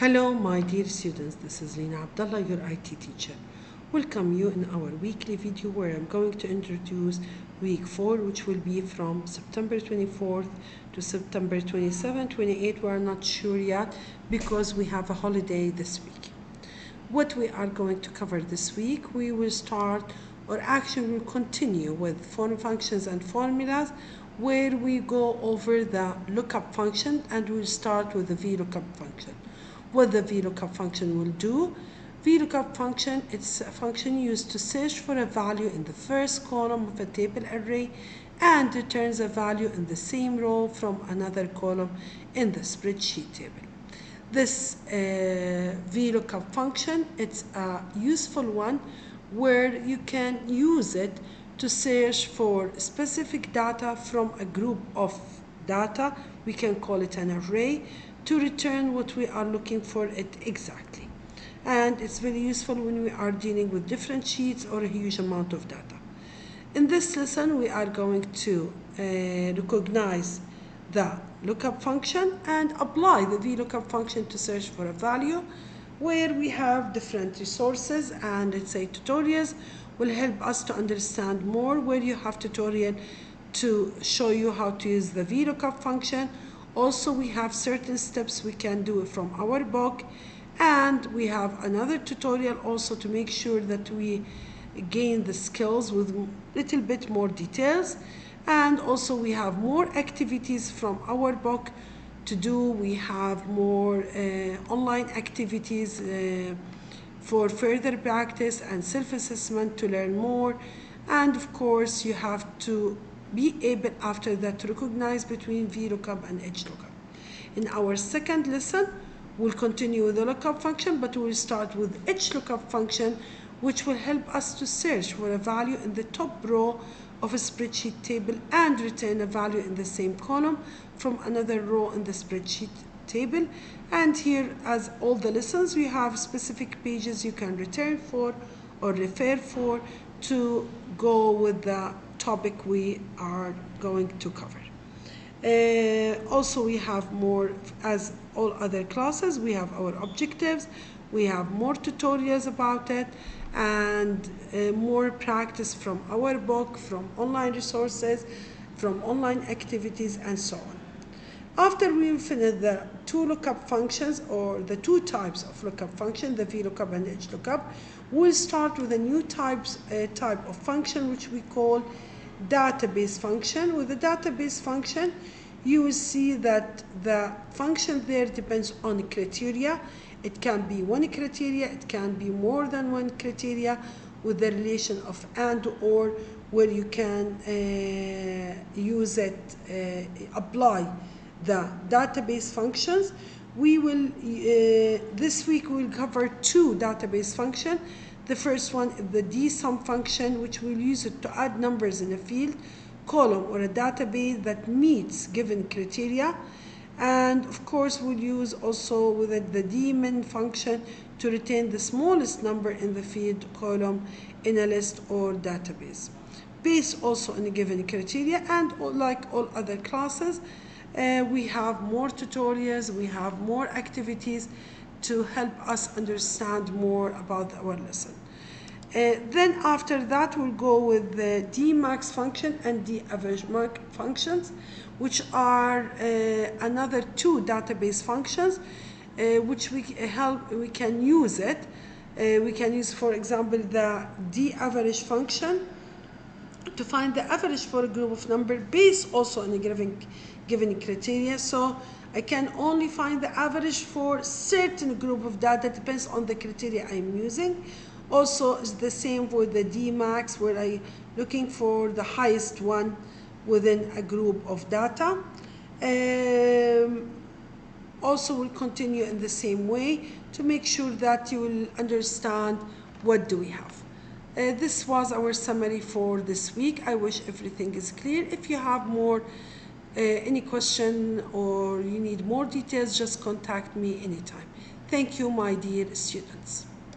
Hello, my dear students. This is Lina Abdullah, your IT teacher. Welcome you in our weekly video where I'm going to introduce week 4, which will be from September 24th to September 27, 28. We're not sure yet because we have a holiday this week. What we are going to cover this week, we will start or actually we'll continue with form functions and formulas where we go over the lookup function and we'll start with the VLOOKUP function. What the VLOOKUP function will do, VLOOKUP function, it's a function used to search for a value in the first column of a table array and returns a value in the same row from another column in the spreadsheet table. This uh, VLOOKUP function, it's a useful one where you can use it to search for specific data from a group of data, we can call it an array, to return what we are looking for it exactly. And it's very useful when we are dealing with different sheets or a huge amount of data. In this lesson, we are going to uh, recognize the lookup function and apply the VLOOKUP function to search for a value where we have different resources and let's say tutorials will help us to understand more where you have tutorial to show you how to use the VLOOKUP function. Also, we have certain steps we can do from our book and we have another tutorial also to make sure that we gain the skills with a little bit more details. And also we have more activities from our book to do. We have more uh, online activities uh, for further practice and self-assessment to learn more. And of course you have to be able after that to recognize between VLOOKUP and HLOOKUP. In our second lesson we'll continue with the lookup function but we'll start with HLOOKUP function which will help us to search for a value in the top row of a spreadsheet table and return a value in the same column from another row in the spreadsheet table and here as all the lessons we have specific pages you can return for or refer for to go with the topic we are going to cover. Uh, also we have more as all other classes we have our objectives we have more tutorials about it and uh, more practice from our book from online resources from online activities and so on after we finish the two lookup functions or the two types of lookup function, the VLOOKUP and HLOOKUP, we'll start with a new types, uh, type of function which we call database function. With the database function, you will see that the function there depends on criteria. It can be one criteria, it can be more than one criteria with the relation of and or where you can uh, use it, uh, apply the database functions. We will, uh, this week we'll cover two database functions. The first one is the dsum function, which we'll use it to add numbers in a field, column, or a database that meets given criteria. And of course, we'll use also with it the dmin function to retain the smallest number in the field column in a list or database. Based also on a given criteria and like all other classes, uh, we have more tutorials, we have more activities to help us understand more about our lesson. Uh, then after that, we'll go with the dmax function and daverage functions, which are uh, another two database functions, uh, which we help we can use it. Uh, we can use, for example, the d average function to find the average for a group of number based also on a given given criteria. So I can only find the average for certain group of data depends on the criteria I'm using. Also, it's the same with the Dmax where I looking for the highest one within a group of data. Um, also, will continue in the same way to make sure that you will understand what do we have. Uh, this was our summary for this week. I wish everything is clear. If you have more uh, any question or you need more details, just contact me anytime. Thank you, my dear students.